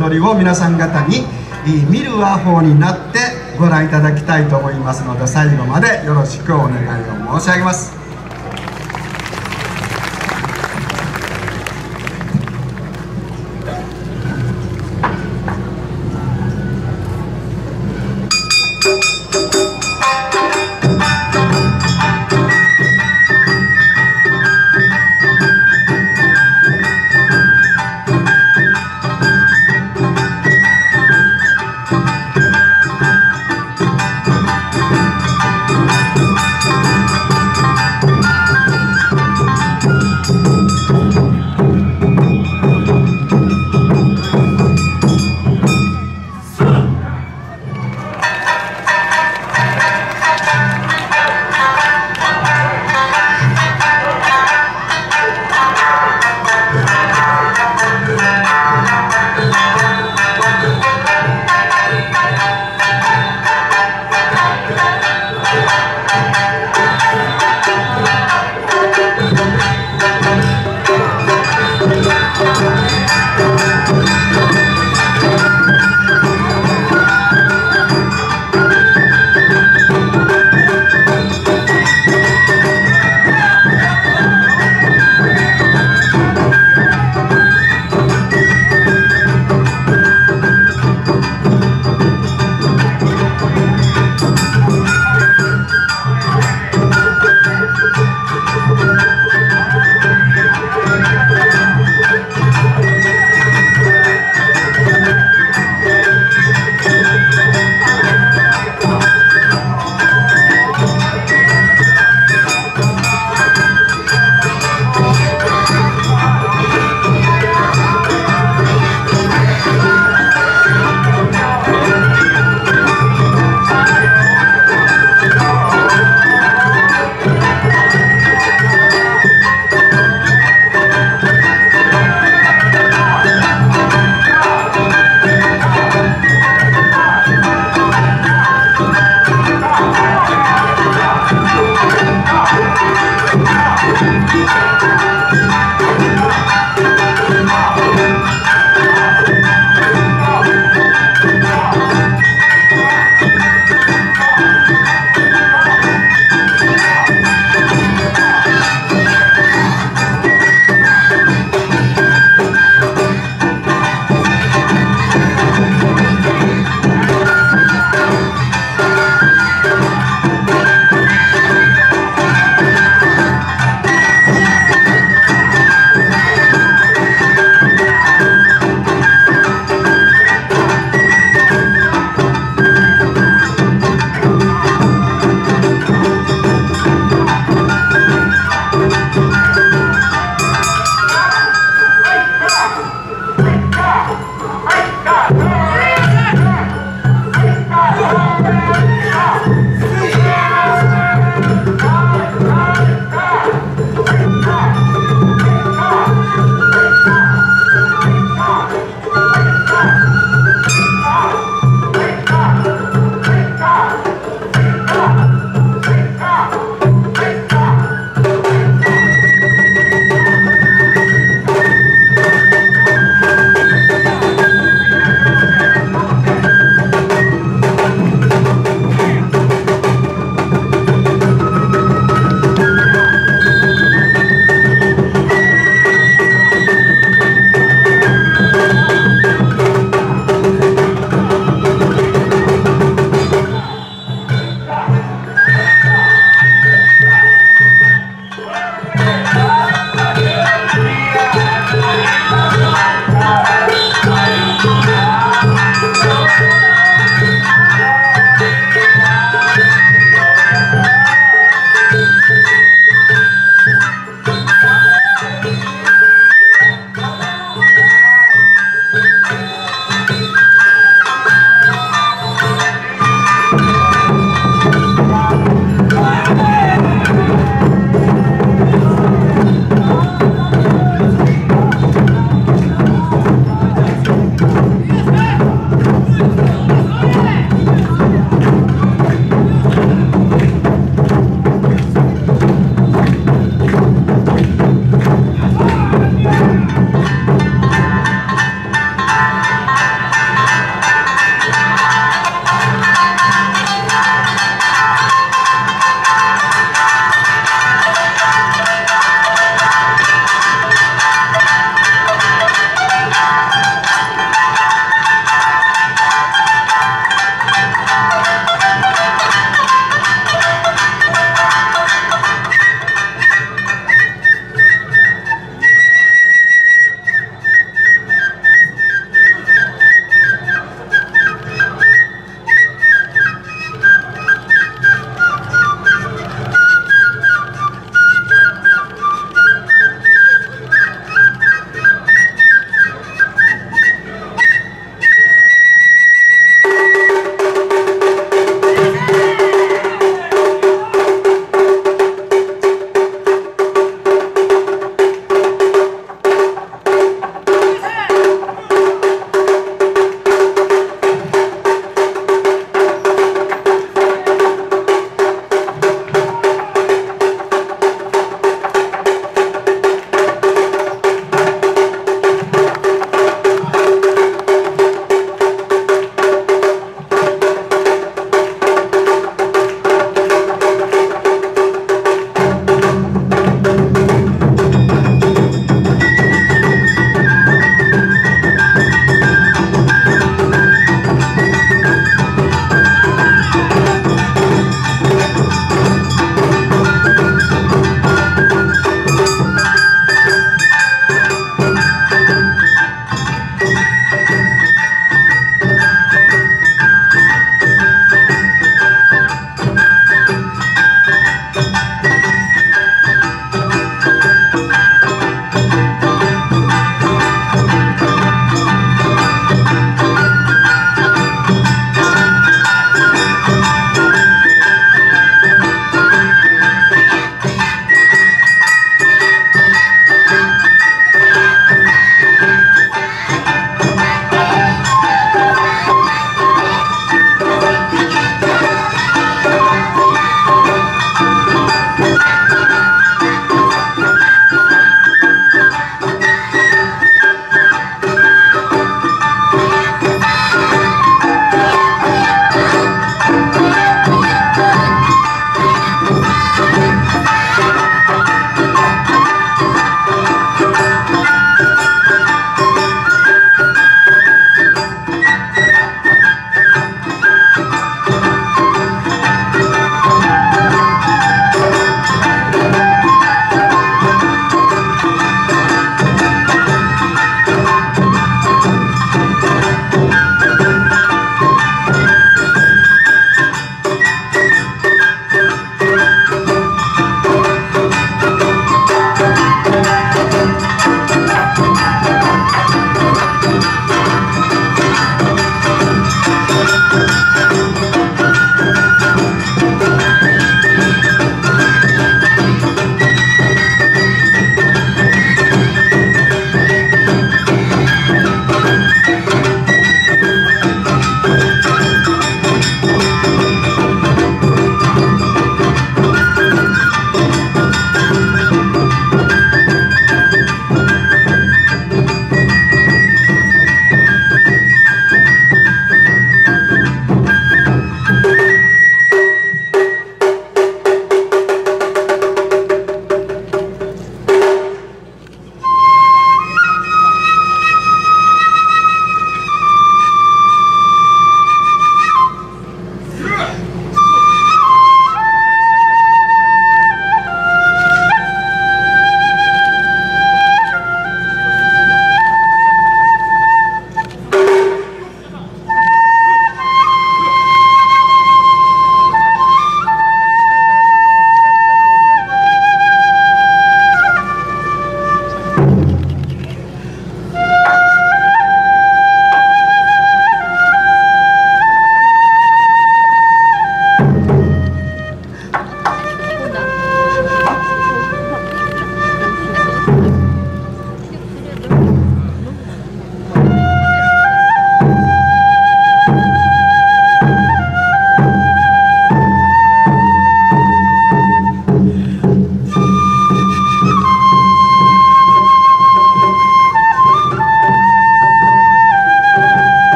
踊りを皆さん方に見る和法になってご覧いただきたいと思いますので最後までよろしくお願いを申し上げます。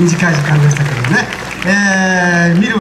短い時間でしたけどね、えー、見る